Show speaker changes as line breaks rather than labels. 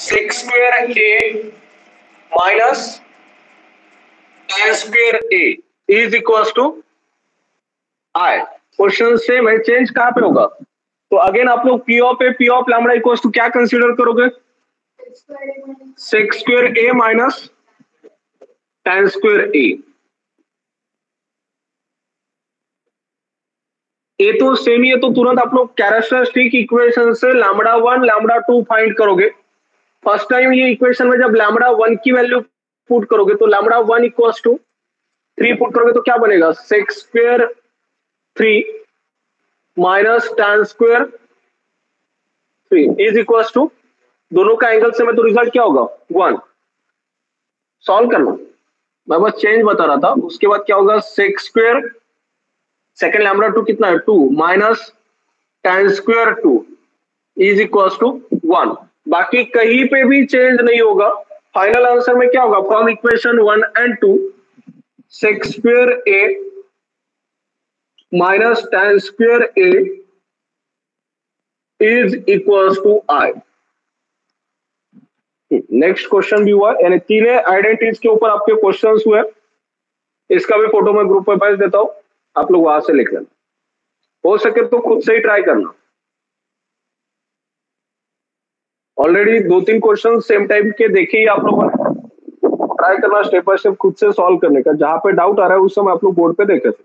sec square a minus tan square a is equals to i. Question same है change कहाँ पे होगा? तो अगेन आप लोग P of A P of lambda equals to क्या कंसीडर करोगे? Six square A minus ten square A A तो सेम ही है तो तुरंत आप लोग कैरेक्टरिस्टिक इक्वेशन से lambda one lambda two find करोगे। फ़र्स्ट टाइम ये इक्वेशन में जब लैमडा वन की वैल्यू पुट करोगे तो lambda one equals to three put करोगे तो क्या बनेगा? Six square three minus ten square three is equal to दोनों का एंगल से मैं तो रिज़ल्ट क्या होगा? वन सॉल्व करना। मैं बस चेंज बता रहा था। उसके बाद क्या होगा? Six square second lambda two कितना है? Two minus ten square two is equal to one बाकी कहीं पे भी चेंज नहीं होगा। फाइनल आंसर में क्या होगा? From equation one and two six square A minus ten square A is equals to I next question भी हुआ। यानी तीनों आइडेंटिटीज के ऊपर आपके क्वेश्चंस हुए। इसका भी फ़ोटो मैं ग्रुप में भेज देता हूँ। आप लोग वहाँ से लिख लेना। हो सके तो खुद से ही ट्राई करना। ऑलरेडी दो तीन क्वेश्चन सेम टाइम के देखे ही आप लोगों ने। ट्राई करना स्टेप बाय स्टेप खुद से सॉल्व करने का। जहाँ पे डाउट आ रहा है, उस समय आप लोग बोर्ड पे देखे थे।